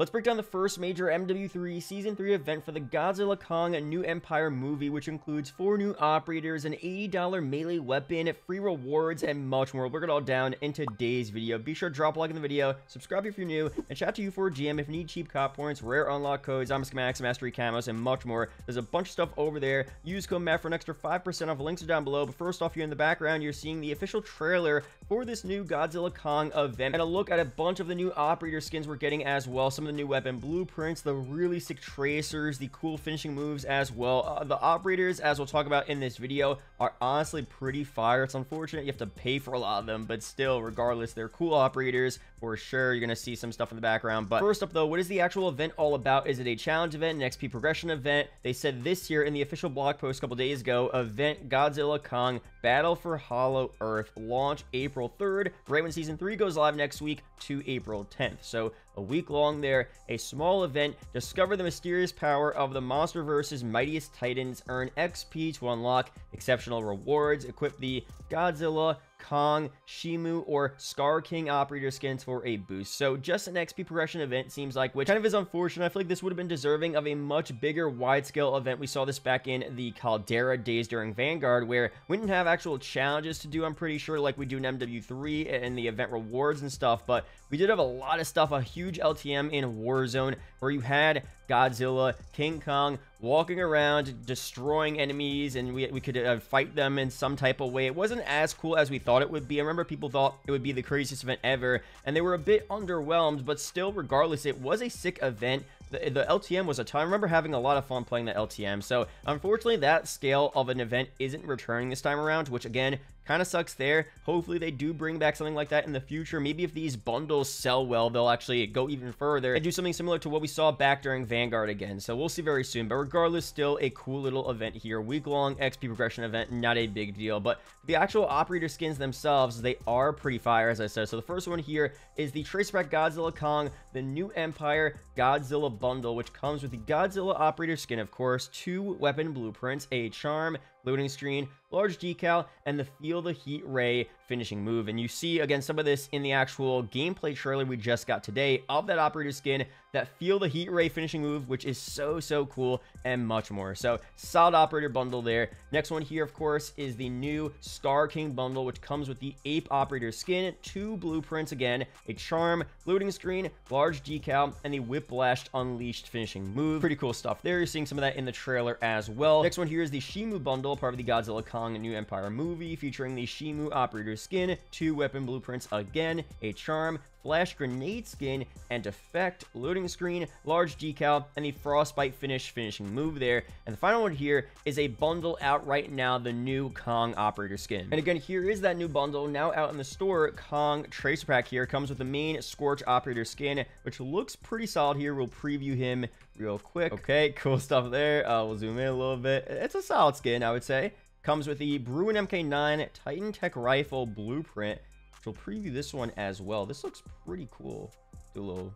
Let's break down the first major MW3 Season 3 event for the Godzilla Kong New Empire movie, which includes 4 new operators, an $80 melee weapon, free rewards, and much more. We'll break it all down in today's video. Be sure to drop a like in the video, subscribe if you're new, and chat to U4GM if you need cheap COD points, rare unlock codes, Diamond schematics, mastery camos, and much more. There's a bunch of stuff over there. Use code MAT for an extra 5% off. Links are down below. But first off, here in the background, you're seeing the official trailer for this new Godzilla Kong event, and a look at a bunch of the new operator skins we're getting as well. Some the new weapon blueprints, the really sick tracers, the cool finishing moves as well. Uh, the operators, as we'll talk about in this video, are honestly pretty fire. It's unfortunate you have to pay for a lot of them, but still, regardless, they're cool operators for sure. You're going to see some stuff in the background. But first up, though, what is the actual event all about? Is it a challenge event, an XP progression event? They said this year in the official blog post a couple days ago, event Godzilla Kong Battle for Hollow Earth launch April 3rd, right when Season 3 goes live next week to April 10th. So a week long there, a small event, discover the mysterious power of the MonsterVerse's mightiest titans, earn XP to unlock exceptional rewards, equip the Godzilla Kong, Shimo, or Skar King operator skins for a boost. So just an XP progression event seems like, which kind of is unfortunate. I feel like this would have been deserving of a much bigger wide-scale event. We saw this back in the Caldera days during Vanguard, where we didn't have actual challenges to do, I'm pretty sure, like we do in MW3 and the event rewards and stuff, but we did have a lot of stuff, a huge LTM in Warzone, where you had Godzilla, King Kong, walking around, destroying enemies, and we, we could uh, fight them in some type of way. It wasn't as cool as we thought it would be. I remember people thought it would be the craziest event ever, and they were a bit underwhelmed, but still, regardless, it was a sick event. The, the LTM was a ton. I remember having a lot of fun playing the LTM. So, unfortunately, that scale of an event isn't returning this time around, which, again, kind of sucks there. Hopefully they do bring back something like that in the future. Maybe if these bundles sell well, they'll actually go even further and do something similar to what we saw back during Vanguard again. So we'll see very soon. But regardless, still a cool little event here. Week-long XP progression event, not a big deal. But the actual operator skins themselves, they are pretty fire, as I said. So the first one here is the Tracer Pack Godzilla Kong, the New Empire Godzilla bundle, which comes with the Godzilla operator skin, of course, two weapon blueprints, a charm, loading screen, large decal, and the Feel the Heat Ray finishing move. And you see, again, some of this in the actual gameplay trailer we just got today of that operator skin, that Feel the Heat Ray finishing move, which is so, so cool, and much more. So, solid operator bundle there. Next one here, of course, is the new Skar King bundle, which comes with the Ape operator skin, two blueprints again, a charm, loading screen, large decal, and the Whiplash Unleashed finishing move. Pretty cool stuff there. You're seeing some of that in the trailer as well. Next one here is the Shimo bundle, part of the Godzilla Kong New Empire movie, featuring the Shimo operator skin, two weapon blueprints again, a charm, flash grenade skin, and effect, loading screen, large decal, and the frostbite finish finishing move there. And the final one here is a bundle out right now, the new Kong operator skin. And again, here is that new bundle now out in the store. Kong Tracer Pack here comes with the main Scorch operator skin, which looks pretty solid here. We'll preview him real quick. Okay, cool stuff there. Uh, we'll zoom in a little bit. It's a solid skin, I would say. Comes with the Bruin MK9 Titan Tech Rifle Blueprint We'll preview this one as well. This looks pretty cool. Do a little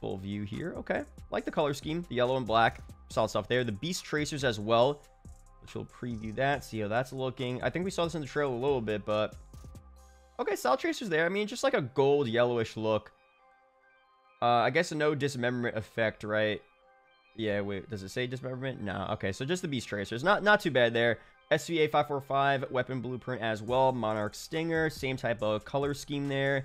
full view here. Okay. Like the color scheme, the yellow and black. Solid stuff there. The Beast Tracers as well, which we'll preview that, see how that's looking. I think we saw this in the trailer a little bit, but... Okay, solid tracers there. I mean, just like a gold yellowish look. Uh, I guess a no dismemberment effect, right? Yeah, wait, does it say dismemberment? No. Okay, so just the Beast Tracers. Not not too bad there. SVA 545 weapon blueprint as well. Monarch Stinger, same type of color scheme there.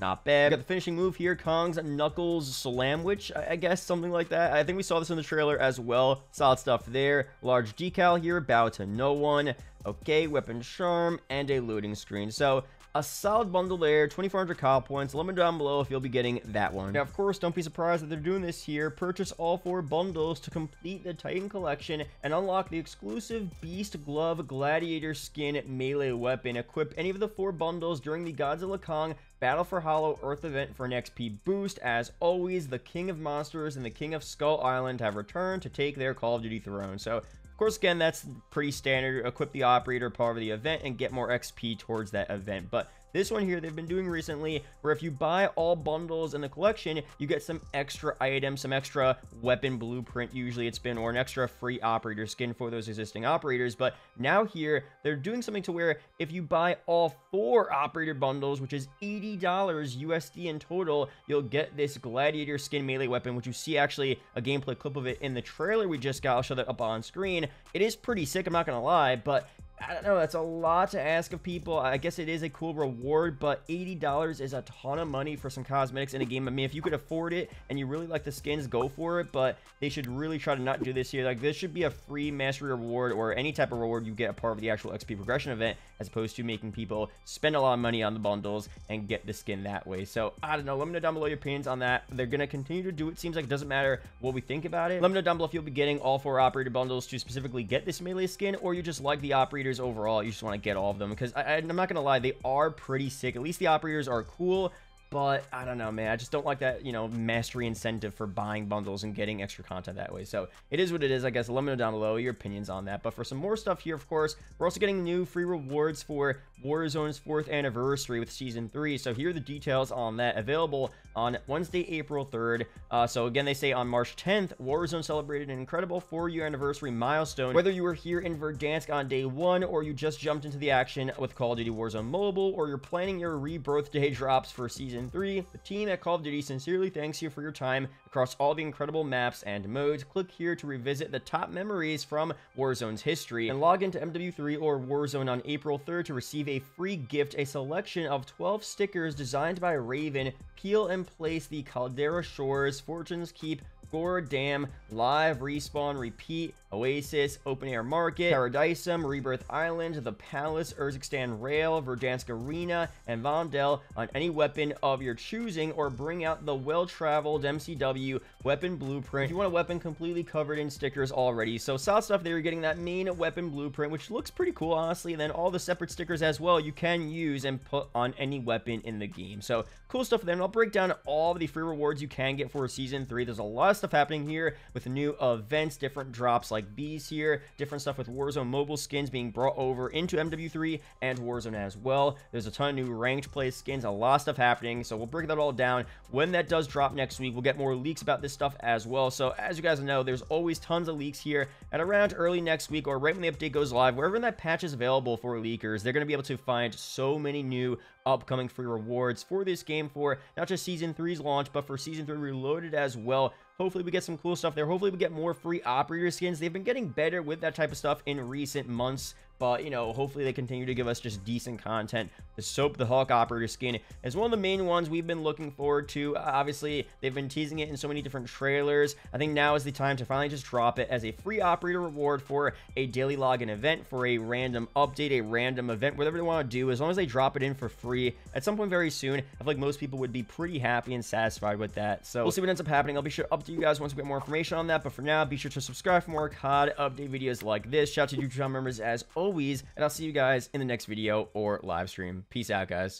Not bad. got the finishing move here, Kong's Knuckles Slam, Slamwich, I guess, something like that. I think we saw this in the trailer as well. Solid stuff there. Large decal here, bow to no one. Okay, weapon charm, and a loading screen. So, a solid bundle there, 2400 call points. Let me down below if you'll be getting that one. Now, of course, don't be surprised that they're doing this here. Purchase all four bundles to complete the Titan collection and unlock the exclusive Beast Glove Gladiator Skin melee weapon. Equip any of the four bundles during the Godzilla Kong Battle for Hollow Earth event for an XP boost. As always, the King of Monsters and the King of Skull Island have returned to take their Call of Duty throne. So course, again, that's pretty standard. Equip the operator part of the event and get more XP towards that event. But This one here, they've been doing recently, where if you buy all bundles in the collection, you get some extra items, some extra weapon blueprint, usually it's been, or an extra free operator skin for those existing operators. But now here, they're doing something to where if you buy all four operator bundles, which is $80 USD in total, you'll get this gladiator skin melee weapon, which you see actually a gameplay clip of it in the trailer we just got. I'll show that up on screen. It is pretty sick, I'm not gonna lie, but I don't know, that's a lot to ask of people. I guess it is a cool reward, but $80 is a ton of money for some cosmetics in a game. I mean, if you could afford it and you really like the skins, go for it, but they should really try to not do this here. Like, this should be a free mastery reward or any type of reward you get a part of the actual XP progression event, as opposed to making people spend a lot of money on the bundles and get the skin that way. So, I don't know. Let me know down below your opinions on that. They're going to continue to do it. Seems like it doesn't matter what we think about it. Let me know down below if you'll be getting all four operator bundles to specifically get this melee skin, or you just like the operator overall. You just want to get all of them because I, I'm not going to lie, they are pretty sick. At least the operators are cool. But I don't know, man. I just don't like that, you know, mastery incentive for buying bundles and getting extra content that way. So it is what it is, I guess. Let me know down below your opinions on that. But for some more stuff here, of course, we're also getting new free rewards for Warzone's fourth anniversary with Season 3. So here are the details on that available on Wednesday, April 3rd. Uh, so again, they say on March 10th, Warzone celebrated an incredible four-year anniversary milestone. Whether you were here in Verdansk on day one or you just jumped into the action with Call of Duty Warzone Mobile or you're planning your rebirth day drops for Season Season 3, the team at Call of Duty sincerely thanks you for your time across all the incredible maps and modes. Click here to revisit the top memories from Warzone's history and log into MW3 or Warzone on April 3rd to receive a free gift, a selection of 12 stickers designed by Raven. Peel and place the Caldera Shores, Fortune's Keep, Gora Dam, Live, Respawn, Repeat, Oasis, Open Air Market, Paradisum, Rebirth Island, The Palace, Urzikstan Rail, Verdansk Arena, and Vondel on any weapon of your choosing, or bring out the well-traveled MCW weapon blueprint. If you want a weapon completely covered in stickers already. So solid stuff there, you're getting that main weapon blueprint, which looks pretty cool, honestly. And then all the separate stickers as well you can use and put on any weapon in the game. So cool stuff there. And I'll break down all the free rewards you can get for Season 3. There's a lot of stuff happening here with new events, different drops like these here, different stuff with Warzone mobile skins being brought over into MW3 and Warzone as well. There's a ton of new ranked play skins, a lot of stuff happening, so we'll break that all down. When that does drop next week, we'll get more leaks about this stuff as well. So as you guys know, there's always tons of leaks here at around early next week or right when the update goes live, wherever that patch is available for leakers, they're going to be able to find so many new upcoming free rewards for this game for not just Season 3's launch, but for Season 3 Reloaded as well. Hopefully we get some cool stuff there. Hopefully we get more free operator skins. They've been getting better with that type of stuff in recent months. But, you know, hopefully they continue to give us just decent content. The Soap the Hawk operator skin is one of the main ones we've been looking forward to. Obviously, they've been teasing it in so many different trailers. I think now is the time to finally just drop it as a free operator reward for a daily login event, for a random update, a random event, whatever they want to do. As long as they drop it in for free at some point very soon, I feel like most people would be pretty happy and satisfied with that. So we'll see what ends up happening. I'll be sure to update you guys once we get more information on that. But for now, be sure to subscribe for more COD update videos like this. Shout out to YouTube members as always always, and I'll see you guys in the next video or live stream. Peace out, guys.